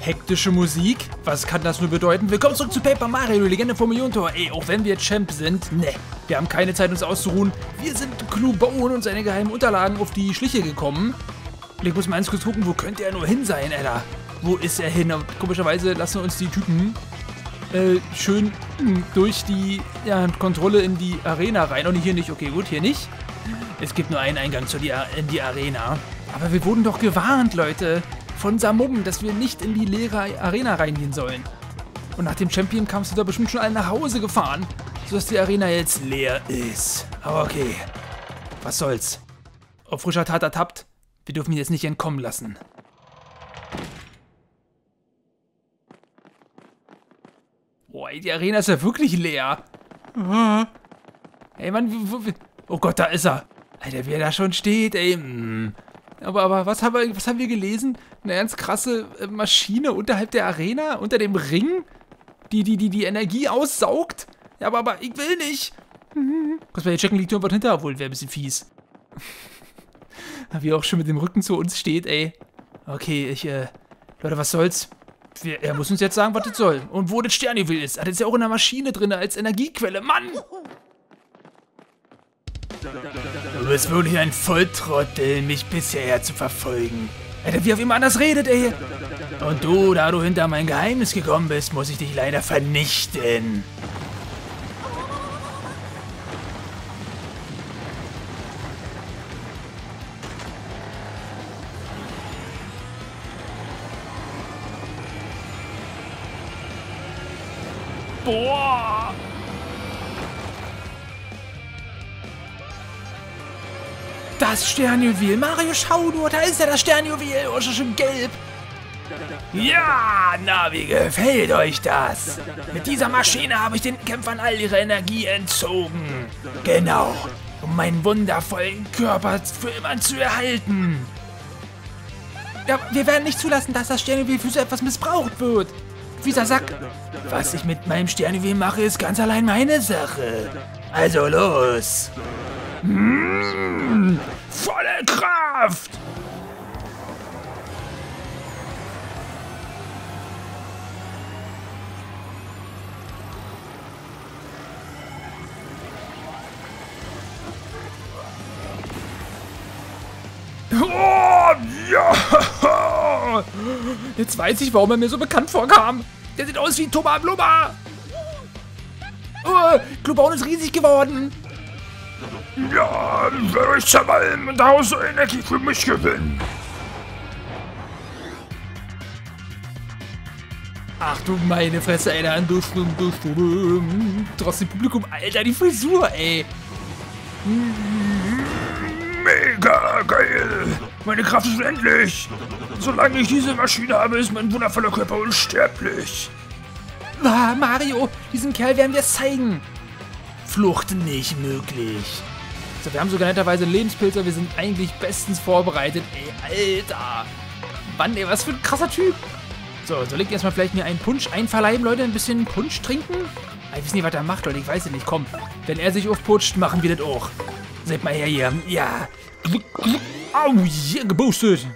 Hektische Musik? Was kann das nur bedeuten? Willkommen zurück zu Paper Mario, Legende vom Millionentor. Ey, auch wenn wir Champ sind, ne, wir haben keine Zeit uns auszuruhen. Wir sind Clue Bone und seine geheimen Unterlagen auf die Schliche gekommen. Und ich muss mal eins kurz gucken, wo könnte er nur hin sein, Alter? Wo ist er hin? Und komischerweise lassen uns die Typen äh, schön mh, durch die ja, Kontrolle in die Arena rein. Und hier nicht. Okay, gut, hier nicht. Es gibt nur einen Eingang zu die, in die Arena. Aber wir wurden doch gewarnt, Leute von Samum, dass wir nicht in die leere Arena reingehen sollen. Und nach dem Champion-Kampf sind wir bestimmt schon alle nach Hause gefahren, sodass die Arena jetzt leer ist. Aber okay, was soll's. Auf frischer Tat ertappt, wir dürfen ihn jetzt nicht entkommen lassen. Boah, die Arena ist ja wirklich leer. Ey, Mann, oh Gott, da ist er. Alter, wer da schon steht, ey. Aber, aber was, haben wir, was haben wir gelesen? Eine ganz krasse äh, Maschine unterhalb der Arena, unter dem Ring, die die, die, die Energie aussaugt. Ja, aber, aber ich will nicht. Kurz mal hier checken, liegt irgendwas hinter, obwohl wäre ein bisschen fies. Wie er auch schon mit dem Rücken zu uns steht, ey. Okay, ich, äh, Leute, was soll's? Wir, er muss uns jetzt sagen, was das soll. Und wo das Sternjuwel ist. Hat jetzt ja auch in der Maschine drin als Energiequelle. Mann! Du bist wirklich ein Volltrottel, mich bisher zu verfolgen. Alter, wie auf immer anders redet, ey. Und du, da du hinter mein Geheimnis gekommen bist, muss ich dich leider vernichten. Das Sternjuwel. Mario, schau nur, da ist ja das Sternjuwel. Oh, schon schön gelb. Ja, na, wie gefällt euch das? Mit dieser Maschine habe ich den Kämpfern all ihre Energie entzogen. Genau, um meinen wundervollen Körper für immer zu erhalten. Ja, wir werden nicht zulassen, dass das Sternjuwel für so etwas missbraucht wird. Fieser Sack. Was ich mit meinem Sternjuwel mache, ist ganz allein meine Sache. Also los. Volle Kraft! Oh! Jetzt weiß ich, warum er mir so bekannt vorkam. Der sieht aus wie Toba Blubba. Oh, Globaun ist riesig geworden. Ja, werde ich zermalmen und daraus Energie für mich gewinnen. Ach du meine Fresse, ey, dann du, du, du, du, Trotzdem Publikum, Alter, die Frisur, ey. Mega geil. Meine Kraft ist unendlich. Solange ich diese Maschine habe, ist mein wundervoller Körper unsterblich. Ah, Mario, diesem Kerl werden wir es zeigen. Flucht nicht möglich. So, wir haben sogar netterweise Lebenspilze, wir sind eigentlich bestens vorbereitet. Ey, Alter. Mann, ey, was für ein krasser Typ. So, soll ich erstmal vielleicht mir einen Punsch einverleiben, Leute? Ein bisschen Punsch trinken? Ich weiß nicht, was er macht, Leute. Ich weiß es nicht. Komm, wenn er sich aufputscht, machen wir das auch. Seht mal her hier. Ja. Au, hier geboostet.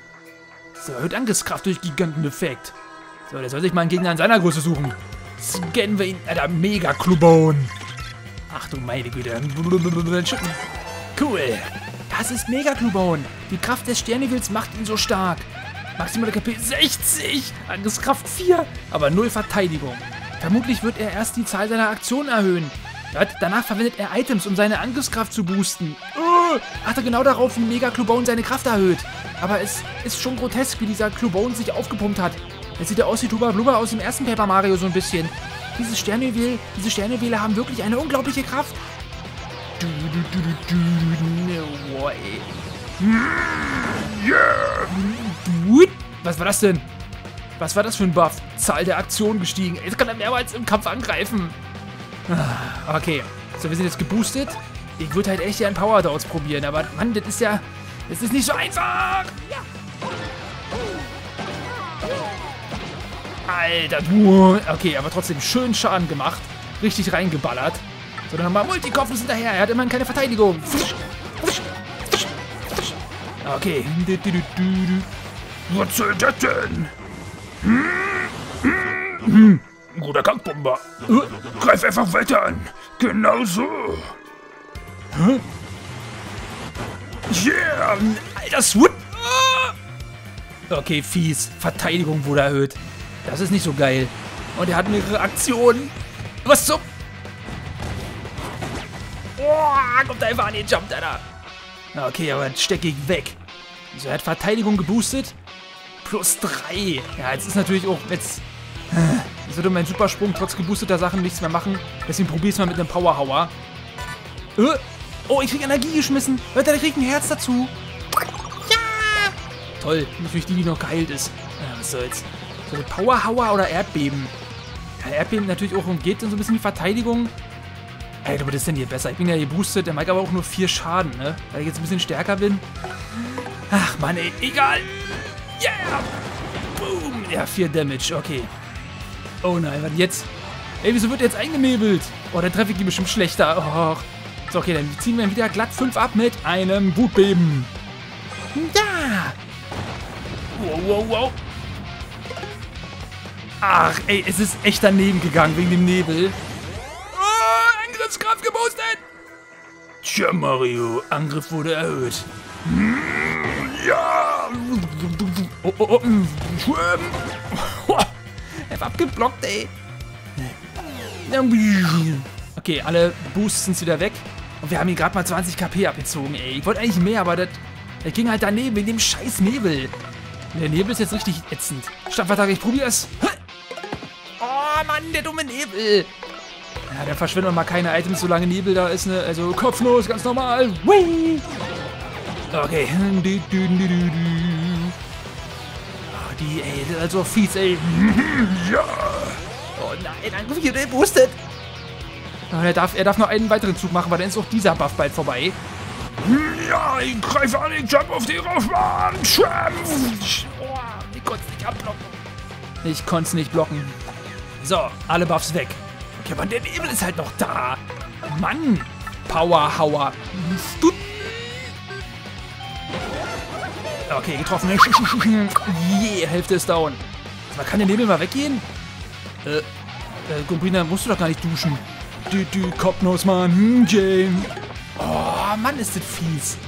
So, erhöht Angriffskraft durch Giganteneffekt. So, der soll sich mal einen Gegner in seiner Größe suchen. Scannen wir ihn. Alter, mega Klubon. Ach du meine Güte. Cool. Das ist mega Klubon. Die Kraft des Sternewils macht ihn so stark. Maximale KP 60. Angriffskraft 4. Aber 0 Verteidigung. Vermutlich wird er erst die Zahl seiner Aktionen erhöhen. Danach verwendet er Items, um seine Angriffskraft zu boosten. Uh, achte genau darauf, wie Mega Clubone seine Kraft erhöht. Aber es ist schon grotesk, wie dieser Clubone sich aufgepumpt hat. Es sieht ja aus wie Tuba Blubber aus dem ersten Paper Mario so ein bisschen. Diese Sternjuwel, diese Sternjuwele haben wirklich eine unglaubliche Kraft. Was war das denn? Was war das für ein Buff? Zahl der Aktionen gestiegen. Jetzt kann er mehrmals im Kampf angreifen. Ah, Okay, so wir sind jetzt geboostet. Ich würde halt echt ja einen Power Downs probieren, aber Mann, das ist ja... Das ist nicht so einfach! Alter. Okay, aber trotzdem schön Schaden gemacht. Richtig reingeballert. So, dann nochmal Multikopf ist hinterher. Er hat immerhin keine Verteidigung. Okay. Was soll das denn? Hm? Hm, ein guter Kampfbomber. Greif einfach weiter an. Genau so. Hä? Yeah! Alter Swoop! Okay, fies. Verteidigung wurde erhöht. Das ist nicht so geil. Und er hat mehrere Aktionen. Was zum... Oh, kommt einfach an den Jump, Alter. Okay, aber jetzt stecke ich weg. So, er hat Verteidigung geboostet. Plus 3. Ja, jetzt ist natürlich auch... Jetzt, jetzt würde mein Supersprung trotz geboosteter Sachen nichts mehr machen. Deswegen probiere ich es mal mit einem Powerhauer. Äh, oh, ich krieg Energie geschmissen. Leute, ich krieg ein Herz dazu. Ja! Toll. Natürlich die, die noch geheilt ist. Was soll's. So, Powerhauer oder Erdbeben? Ja, Erdbeben natürlich auch umgeht dann so ein bisschen die Verteidigung. Ey, aber das ist denn hier besser? Ich bin ja geboostet, der mag aber auch nur 4 Schaden, ne? Weil ich jetzt ein bisschen stärker bin. Ach, Mann, ey, egal. Yeah! Boom! Ja, 4 Damage, okay. Oh nein, was jetzt? Ey, wieso wird der jetzt eingenebelt? Oh, dann treffe ich die bestimmt schlechter. Och. So, okay, dann ziehen wir wieder glatt 5 ab mit einem Wutbeben. Ja! Wow, wow, wow. Ach, ey, es ist echt daneben gegangen wegen dem Nebel. Angriffskraft geboostet! Tja, Mario, Angriff wurde erhöht. Ja! Oh, oh, oh. Schwimmen! Er war abgeblockt, ey. Okay, alle Boosts sind wieder weg. Und wir haben hier gerade mal 20 KP abgezogen, ey. Ich wollte eigentlich mehr, aber das, das ging halt daneben wegen dem scheiß Nebel. Der Nebel ist jetzt richtig ätzend. Stadtvertrag, ich probier's. Oh Mann, der dumme Nebel. Ja, dann verschwinden mal keine Items, solange Nebel da ist, ne? Also kopflos, ganz normal. Whee! Okay. Die, ey, das ist also fies, ey. Ja! Oh nein, dann wieder der boostet. Oh, er, darf, er darf noch einen weiteren Zug machen, weil dann ist auch dieser Buff bald vorbei. Ja, ich greife an den Jump auf die rauf, Mann! Oh, ich konnte es nicht abblocken. Ich konnte es nicht blocken. So, alle Buffs weg. Okay, aber der Nebel ist halt noch da. Mann! Powerhauer. Okay, getroffen. Yeah, Hälfte ist down. Aber kann der Nebel mal weggehen? Äh, äh, Gumbrina, musst du doch gar nicht duschen. Du, du, Kopfnuss, Mann. Hm, Jane. Oh, Mann, ist das fies.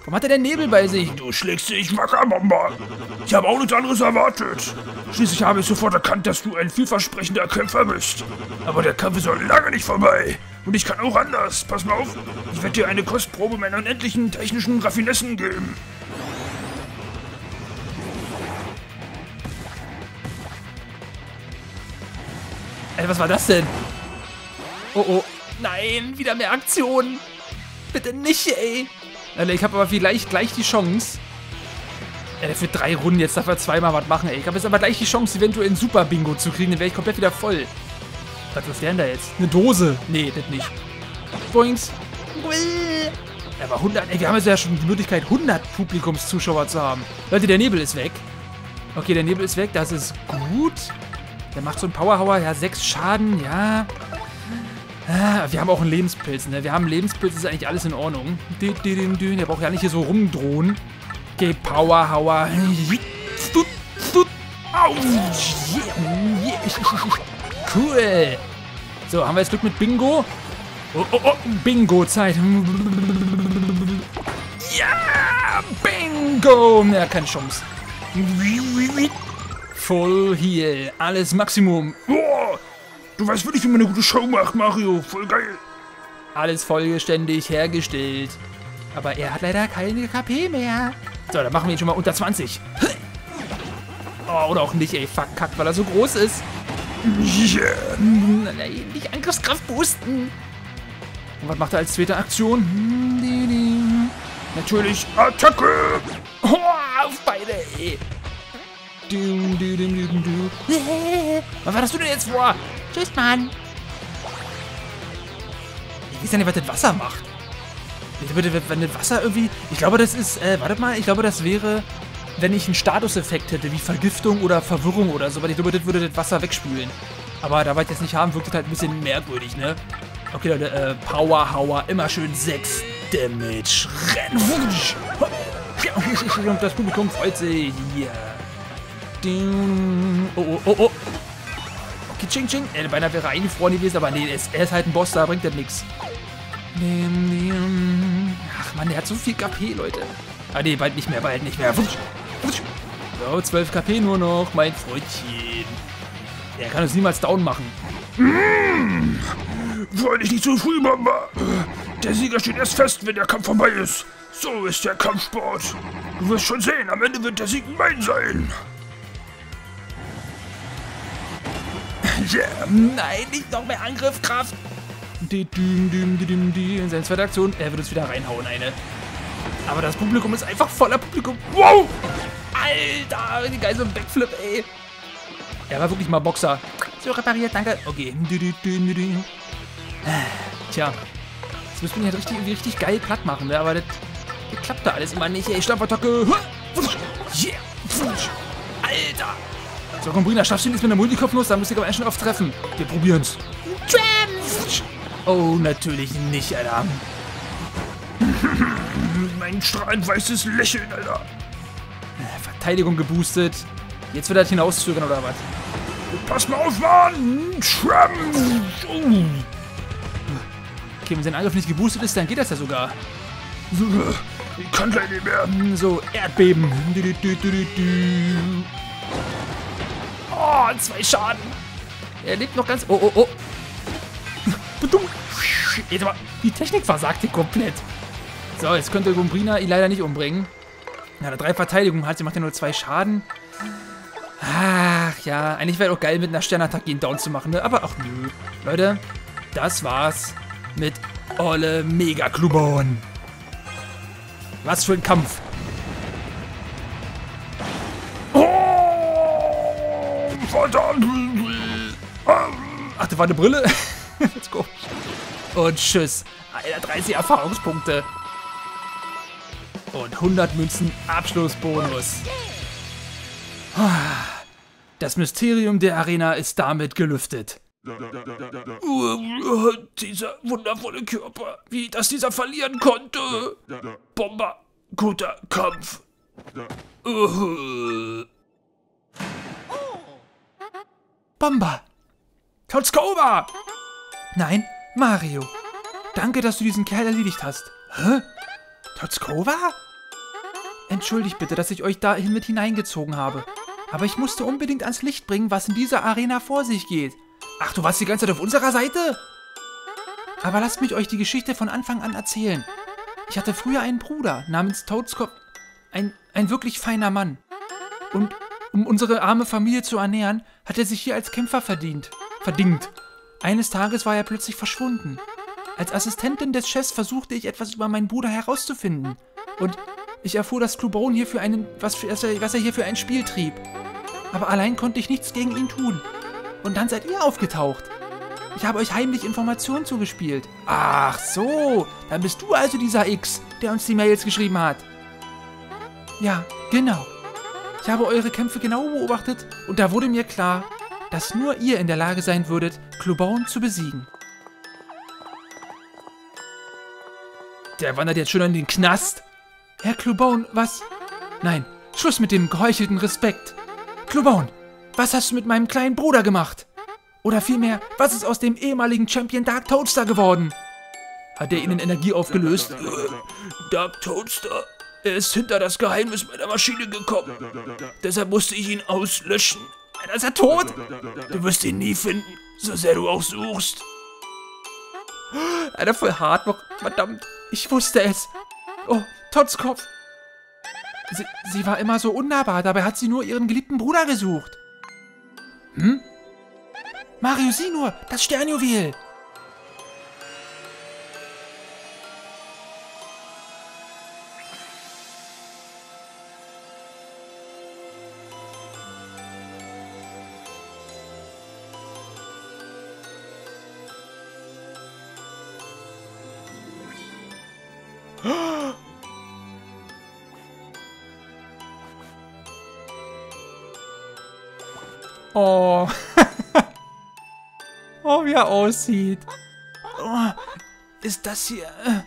Warum hat er den Nebel bei sich? Du schlägst dich wacker, Bomber. Ich habe auch nichts anderes erwartet. Schließlich habe ich sofort erkannt, dass du ein vielversprechender Kämpfer bist. Aber der Kampf ist noch lange nicht vorbei. Und ich kann auch anders. Pass mal auf. Ich werde dir eine Kostprobe meiner unendlichen technischen Raffinessen geben. Ey, was war das denn? Oh, oh. Nein, wieder mehr Aktionen. Bitte nicht, ey. Alter, ich habe aber vielleicht gleich die Chance. Ey, für drei Runden, jetzt darf er zweimal was machen, ey. Ich habe jetzt aber gleich die Chance, eventuell ein Super-Bingo zu kriegen. Dann wäre ich komplett wieder voll. Was ist der denn da jetzt? Eine Dose. Nee, das nicht. Boings. Aber 100, ey, wir haben jetzt ja schon die Möglichkeit, 100 Publikumszuschauer zu haben. Leute, der Nebel ist weg. Okay, der Nebel ist weg, das ist gut. Der macht so einen Powerhauer, ja, 6 Schaden, ja. Ah, wir haben auch einen Lebenspilz, ne? Wir haben einen Lebenspilz, ist eigentlich alles in Ordnung. Der braucht ja nicht hier so rumdrohen. Okay, Powerhauer. Cool. So, haben wir jetzt Glück mit Bingo? Oh, oh, oh, Bingo-Zeit. Ja, Bingo. Ja, keine Chance. Full Heal. Alles Maximum. Oh, du weißt wirklich, wie man eine gute Show macht, Mario. Voll geil. Alles vollständig hergestellt. Aber er hat leider keine KP mehr. So, dann machen wir ihn schon mal unter 20. Oh, oder auch nicht, ey. Verkackt, weil er so groß ist. Yeah. Nicht Angriffskraft boosten. Und was macht er als zweite Aktion? Natürlich Attacke. Oh, auf beide, ey. Was war das du denn jetzt vor? Tschüss, Mann. Ich weiß ja nicht, was das Wasser macht. Bitte, wenn das Wasser irgendwie... Ich glaube, das ist... Äh, wartet mal. Ich glaube, das wäre, wenn ich einen Statuseffekt hätte, wie Vergiftung oder Verwirrung oder so. Weil ich glaube, das würde das Wasser wegspülen. Aber da wir jetzt nicht haben, wirkt das halt ein bisschen merkwürdig, ne? Okay, Leute, äh, Powerhauer, immer schön 6 Damage. Renn! Und das Publikum freut sich. Yeah. Oh, oh, oh, oh. kitsching, ching. Äh, beinahe wäre eingefroren gewesen, aber nee, er ist, er ist halt ein Boss, da bringt er nichts. Ach man, der hat so viel KP, Leute. Ah nee, bald nicht mehr, bald nicht mehr. So, 12 KP nur noch, mein Freundchen. Er kann uns niemals down machen. Mmh. Freu dich nicht zu früh, Mama. Der Sieger steht erst fest, wenn der Kampf vorbei ist. So ist der Kampfsport. Du wirst schon sehen, am Ende wird der Sieg mein sein. Yeah. Nein, nicht noch mehr Angriffskraft. Seine zweite Aktion, er wird uns wieder reinhauen, eine. Aber das Publikum ist einfach voller Publikum. Wow! Alter, die ein Backflip, ey. Er war wirklich mal Boxer. So repariert, danke. Okay. Tja. Jetzt müssen wir ihn halt richtig, richtig geil platt machen, ne? Aber das, das klappt da alles immer nicht, ey. Stampfattacke. Yeah. Alter. So, komm, Brina, schaffst du ihn jetzt mit einer Multikopfnuss? Dann muss ich aber schon oft treffen. Wir probieren's. Oh, natürlich nicht, Alter. mein strahlend weißes Lächeln, Alter. Verteidigung geboostet. Jetzt wird er hinauszögern, oder was? Pass mal auf, Mann! Schramm! Okay, wenn sein Angriff nicht geboostet ist, dann geht das ja sogar. Ich kann gleich nicht mehr. So, Erdbeben. Oh, zwei Schaden. Er lebt noch ganz... Oh, oh, oh. Jetzt aber, die Technik versagt hier komplett. So, jetzt könnte Gumbrina ihn leider nicht umbringen. Ja, drei Verteidigungen hat, sie macht ja nur zwei Schaden. Ach ja, eigentlich wäre auch geil, mit einer Sternattacke ihn down zu machen, ne? aber ach nö. Leute, das war's mit Olle Mega Klubon. Was für ein Kampf. Oh, verdammt. Ach, das war eine Brille? Let's go. Und tschüss. Alter, 30 Erfahrungspunkte. Und 100 Münzen Abschlussbonus. Das Mysterium der Arena ist damit gelüftet. Uh, dieser wundervolle Körper, wie das dieser verlieren konnte. Bomber, guter Kampf. Uh. Bomber. Totskova. Nein, Mario. Danke, dass du diesen Kerl erledigt hast. Hä? Totskova? Entschuldigt bitte, dass ich euch dahin mit hineingezogen habe. Aber ich musste unbedingt ans Licht bringen, was in dieser Arena vor sich geht. Ach, du warst die ganze Zeit auf unserer Seite? Aber lasst mich euch die Geschichte von Anfang an erzählen. Ich hatte früher einen Bruder namens Toadskopf. Ein, ein wirklich feiner Mann. Und um unsere arme Familie zu ernähren, hat er sich hier als Kämpfer verdient. Verdingt. Eines Tages war er plötzlich verschwunden. Als Assistentin des Chefs versuchte ich etwas über meinen Bruder herauszufinden. Und ich erfuhr, dass Clubone hier für einen, was, er, was er hier für ein Spiel trieb. Aber allein konnte ich nichts gegen ihn tun. Und dann seid ihr aufgetaucht. Ich habe euch heimlich Informationen zugespielt. Ach so, dann bist du also dieser X, der uns die Mails geschrieben hat. Ja, genau. Ich habe eure Kämpfe genau beobachtet und da wurde mir klar, dass nur ihr in der Lage sein würdet, Clubone zu besiegen. Der wandert jetzt schon in den Knast. Herr Clubone, was? Nein, Schluss mit dem geheuchelten Respekt. Clubone, was hast du mit meinem kleinen Bruder gemacht? Oder vielmehr, was ist aus dem ehemaligen Champion Dark Toadster geworden? Hat er ihnen Energie aufgelöst? Dark Toadster, er ist hinter das Geheimnis meiner Maschine gekommen. Deshalb musste ich ihn auslöschen. Da ist er tot? Du wirst ihn nie finden, so sehr du auch suchst. Alter, voll hart noch. Verdammt, ich wusste es. Oh, Totzkopf. Sie, sie war immer so unnahbar, dabei hat sie nur ihren geliebten Bruder gesucht. Hm? Mario, sieh nur, das Sternjuwel. Oh, wie er aussieht. Oh, ist das hier äh,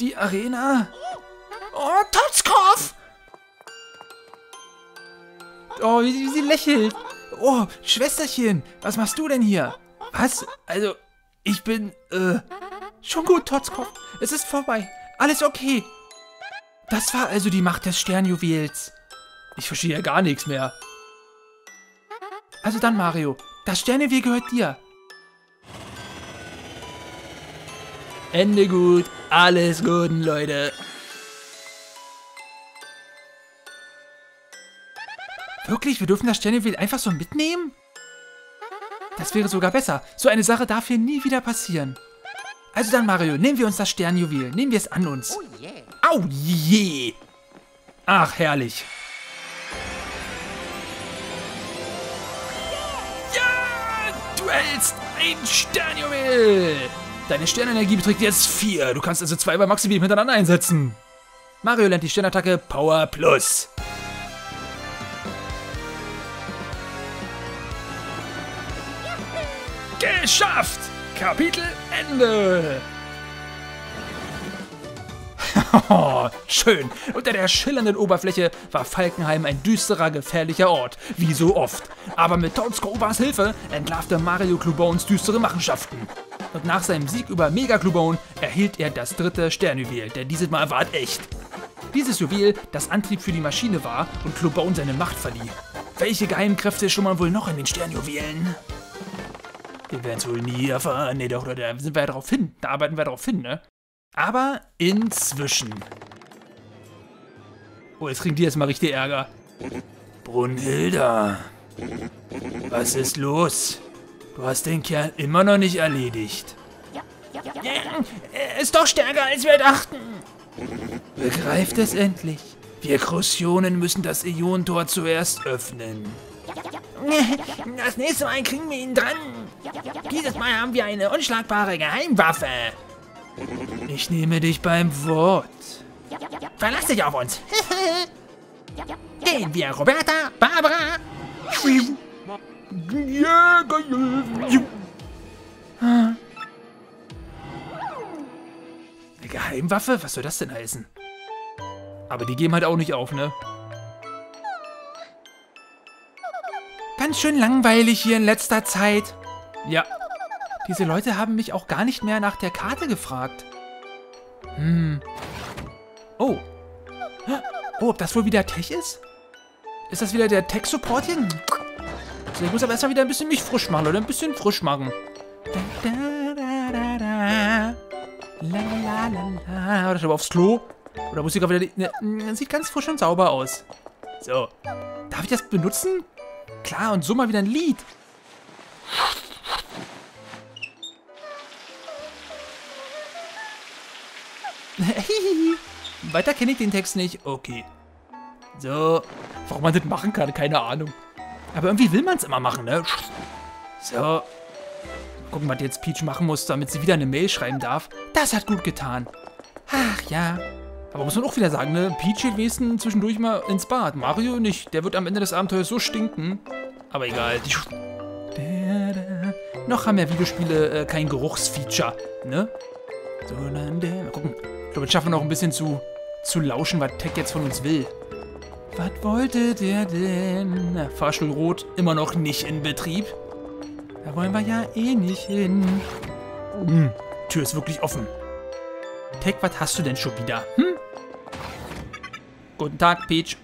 die Arena? Oh, Totzkopf! Oh, wie, wie sie lächelt. Oh, Schwesterchen, was machst du denn hier? Was? Also, ich bin, äh, schon gut, Totzkopf. Es ist vorbei. Alles okay. Das war also die Macht des Sternjuwels. Ich verstehe ja gar nichts mehr. Also dann, Mario, das Sternjuwel gehört dir. Ende gut, alles Guten, Leute. Wirklich? Wir dürfen das Sternjuwel einfach so mitnehmen? Das wäre sogar besser. So eine Sache darf hier nie wieder passieren. Also dann, Mario, nehmen wir uns das Sternjuwel. Nehmen wir es an uns. Oh yeah. Au je! Ach, herrlich. Ja! Du hältst ein Sternjuwel! Deine Sternenergie beträgt jetzt 4. Du kannst also zwei bei Maximilian hintereinander einsetzen. Mario lernt die Sternattacke Power Plus. Geschafft! Kapitel Ende! Schön. Unter der schillernden Oberfläche war Falkenheim ein düsterer, gefährlicher Ort, wie so oft. Aber mit Toadskobas Hilfe entlarvte Mario Clubones düstere Machenschaften. Und nach seinem Sieg über Mega Clubone erhielt er das dritte Sternjuwel, denn dieses Mal war es echt. Dieses Juwel, das Antrieb für die Maschine war und Clubone seine Macht verlieh. Welche Geheimkräfte schlummern wohl noch in den Sternjuwelen? Wir werden es wohl nie erfahren. Nee, doch, da sind wir ja drauf hin. Da arbeiten wir drauf hin, ne? Aber inzwischen. Oh, jetzt kriegen die jetzt mal richtig Ärger. Brunhilda. Was ist los? Du hast den Kerl immer noch nicht erledigt. Ja, er ist doch stärker, als wir dachten. Begreift es endlich. Wir Krussionen müssen das Ionentor zuerst öffnen. Das nächste Mal kriegen wir ihn dran. Dieses Mal haben wir eine unschlagbare Geheimwaffe. Ich nehme dich beim Wort. Verlass dich auf uns. Gehen wir, Roberta, Barbara. Eine Geheimwaffe? Was soll das denn heißen? Aber die geben halt auch nicht auf, ne? Ganz schön langweilig hier in letzter Zeit. Ja, diese Leute haben mich auch gar nicht mehr nach der Karte gefragt. Hm. Oh. Oh, ob das wohl wieder Tech ist? Ist das wieder der Tech-Support hier? Also ich muss aber erstmal wieder ein bisschen mich frisch machen, oder? Ein bisschen frisch machen. Oder ich aber aufs Klo. Oder muss ich gerade wieder... Ne, sieht ganz frisch und sauber aus. So. Darf ich das benutzen? Klar, und so mal wieder ein Lied. Weiter kenne ich den Text nicht. Okay. So. Warum man das machen kann, keine Ahnung. Aber irgendwie will man es immer machen, ne? So. Gucken, was jetzt Peach machen muss, damit sie wieder eine Mail schreiben darf. Das hat gut getan. Ach ja. Aber muss man auch wieder sagen, ne? Peach geht wenigstens zwischendurch mal ins Bad. Mario nicht. Der wird am Ende des Abenteuers so stinken. Aber egal. Noch haben ja Videospiele äh, kein Geruchsfeature, ne? So, dann der. Mal gucken. Ich glaube, jetzt schaffen wir noch ein bisschen zu, zu lauschen, was Tech jetzt von uns will. Was wollte der denn? Fahrstuhl Rot immer noch nicht in Betrieb. Da wollen wir ja eh nicht hin. Hm, Tür ist wirklich offen. Tech, was hast du denn schon wieder? Hm? Guten Tag, Peach.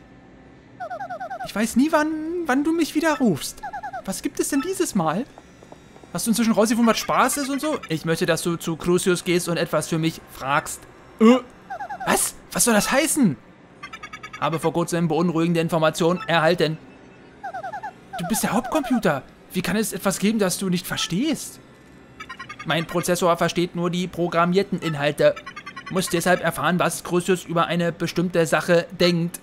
Ich weiß nie, wann, wann du mich wieder rufst. Was gibt es denn dieses Mal? Hast du inzwischen rausgefunden, was Spaß ist und so? Ich möchte, dass du zu Crucius gehst und etwas für mich fragst. Äh, was? Was soll das heißen? Habe vor kurzem beunruhigende Informationen erhalten. Du bist der Hauptcomputer. Wie kann es etwas geben, das du nicht verstehst? Mein Prozessor versteht nur die programmierten Inhalte. Muss deshalb erfahren, was Crucius über eine bestimmte Sache denkt.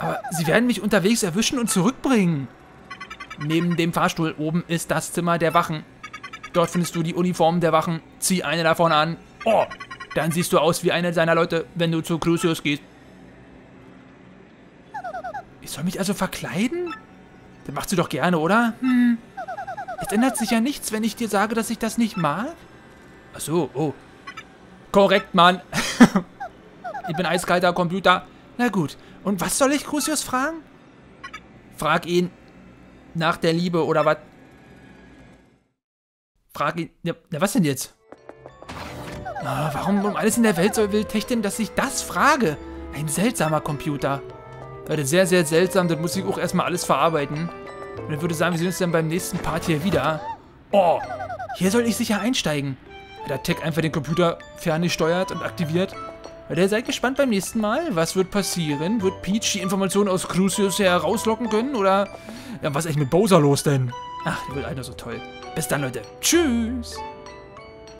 Aber sie werden mich unterwegs erwischen und zurückbringen. Neben dem Fahrstuhl oben ist das Zimmer der Wachen. Dort findest du die Uniformen der Wachen. Zieh eine davon an. Oh, dann siehst du aus wie einer seiner Leute, wenn du zu Crucius gehst. Ich soll mich also verkleiden? Das macht sie doch gerne, oder? Hm. Es ändert sich ja nichts, wenn ich dir sage, dass ich das nicht mag. Ach so, oh. Korrekt, Mann. ich bin eiskalter Computer. Na gut. Und was soll ich Crucius fragen? Frag ihn, nach der Liebe oder was? Frage ihn. Ja, na, was denn jetzt? Ah, warum um alles in der Welt soll will Tech denn, dass ich das frage? Ein seltsamer Computer. Leute, sehr, sehr seltsam. Das muss ich auch erstmal alles verarbeiten. Und ich würde sagen, wir sehen uns dann beim nächsten Part hier wieder. Oh, hier soll ich sicher einsteigen. Weil der Tech einfach den Computer ferngesteuert und aktiviert. Leute, seid gespannt beim nächsten Mal. Was wird passieren? Wird Peach die Informationen aus Crucius herauslocken können? Oder ja, was ist eigentlich mit Bowser los denn? Ach, die wird einer so toll. Bis dann, Leute. Tschüss.